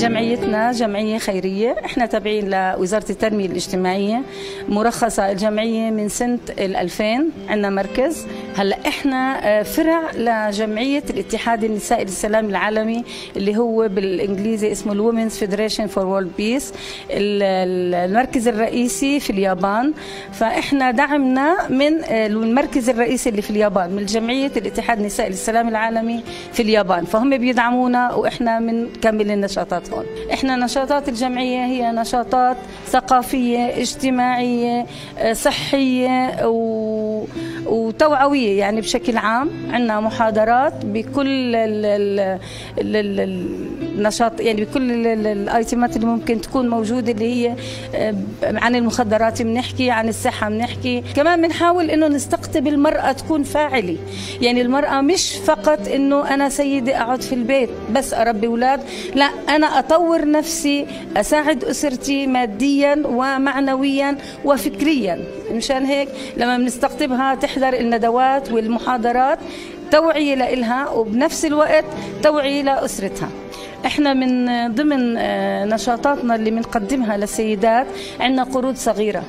جمعيتنا جمعية خيرية. إحنا تابعين لوزارة التنمية الاجتماعية مرخصة الجمعية من سنة 2000 عندنا مركز هلا إحنا آه، فرع لجمعية الاتحاد النسائي للسلام العالمي اللي هو بالإنجليزي اسمه ال Women's Federation for World Peace المركز الرئيسي في اليابان. فاحنا دعمنا من آه، المركز الرئيسي اللي في اليابان من جمعية الاتحاد النسائي للسلام العالمي في اليابان. فهم بيدعمونا وإحنا بنكمل النشاطات هون. إحنا نشاطات الجمعية هي نشاطات ثقافية اجتماعية آه، صحية و... وتوعوية يعني بشكل عام. عندنا محاضرات بكل ال ال ال النشاط يعني بكل ال- ال- الأيتمات اللي ممكن تكون موجودة اللي هي آه، عن المخدرات بنحكي عن الصحة بنحكي كمان بنحاول إنه نستقطب المرأة تكون فاعلة. يعني المرأة مش فقط إنه أنا سيدة أقعد في البيت بس أربي أولاد لا أنا أطور نفسي أساعد أسرتي ماديا ومعنويا وفكريا. مشان هيك لما بنستقطبها تحضر الندوات والمحاضرات توعية لإلها وبنفس الوقت توعية لأسرتها. إحنا من ضمن آه، نشاطاتنا اللي بنقدمها للسيدات عندنا قروض صغيرة.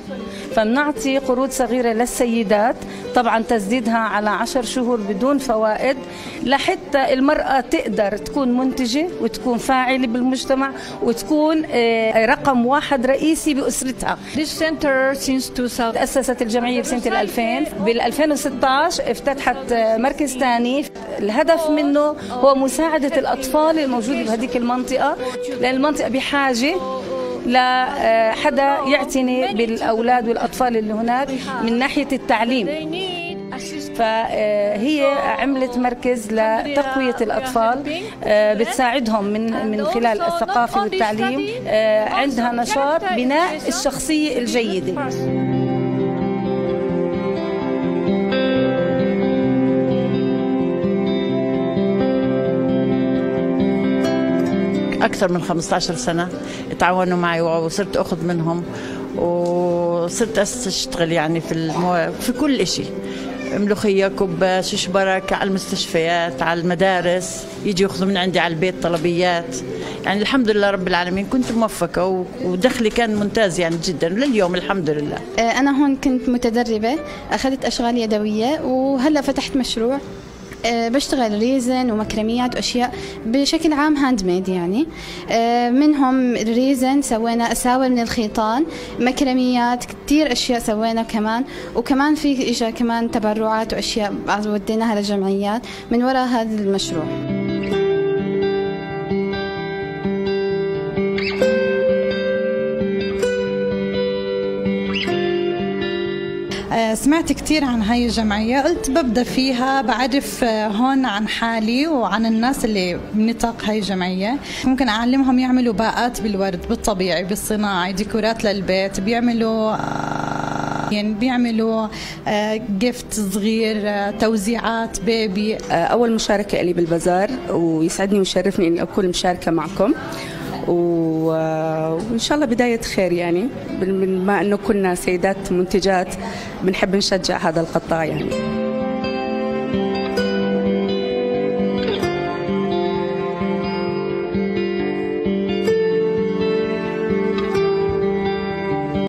فبنعطي قروض صغيرة للسيدات. طبعا تسديدها على عشر شهور بدون فوائد لحتى المرأة تقدر تكون منتجة وتكون فاعلة بالمجتمع وتكون آه، رقم واحد رئيسي بأسرتها. This center since 2000 تأسست الجمعية بسنة 2000 بال 2016 افتتحت مركز ثاني الهدف منه هو مساعدة الأطفال الموجودة بهذيك المنطقة. لأن المنطقة بحاجة لحدا يعتني بالأولاد والأطفال اللي هناك من ناحية التعليم. فهي عملت مركز لتقوية الأطفال آه، بتساعدهم من من خلال الثقافة والتعليم آه، عندها نشاط بناء الشخصية الجيدة أكثر من 15 سنة تعاونوا معي وصرت أخذ منهم وصرت أشتغل يعني في المو... في كل إشي. ملوخية كبة شش برك على المستشفيات على المدارس يجي يأخذوا من عندي على البيت طلبيات. يعني الحمد لله رب العالمين كنت موفقة و- ودخلي كان ممتاز يعني جدا. لليوم الحمد لله. أنا هون كنت متدربة أخذت أشغال يدوية وهلأ فتحت مشروع. بشتغل resin ومكرميات وأشياء بشكل عام handmade يعني. أه، منهم ال resin سوينا اساور من الخيطان مكرميات كثير أشياء سوينا كمان. وكمان في إجا كمان تبرعات وأشياء وديناها للجمعيات. من وراء هذا المشروع. سمعت كثير عن هاي الجمعية قلت ببدأ فيها بعرف آه، هون عن حالي وعن الناس اللي بنطاق هاي الجمعية. ممكن أعلمهم يعملوا باقات بالورد بالطبيعي بالصناعي ديكورات للبيت بيعملوا آه، يعني بيعملوا جفت صغير آه، توزيعات بيبي أول مشاركة لي بالبازار ويسعدني ويشرفني إني أكون مشاركة معكم. و- وإن شاء الله بداية خير يعني بما أنه كنا سيدات منتجات بنحب نشجع هذا القطاع يعني.